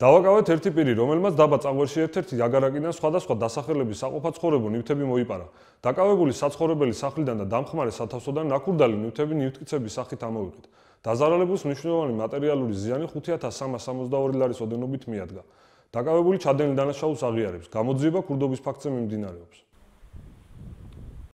დავაკავეთ ერთი პირი, რომელმაც დაბა წაღვერში ერთ-ერთი აგარაკიდან სხვადასხვა დასახელების საყოფაცხოვრებო ნივთები მოიპარა. დაკავებული საცხოვრებელი სახლიდან და დამხმარე სათავსოდან ნაკურდალი ნივთები ნივთკიცების სახით ამოვიღეთ. დაზარალებულს მნიშვნელოვანი მატერიალური ზიანი 5362 ლარის ოდენობით მიადგა. დაკავებული ჩადენილ დანაშაულს აღიარებს. გამოძიება ქურდობის ფაქტზე მიმდინარეობს.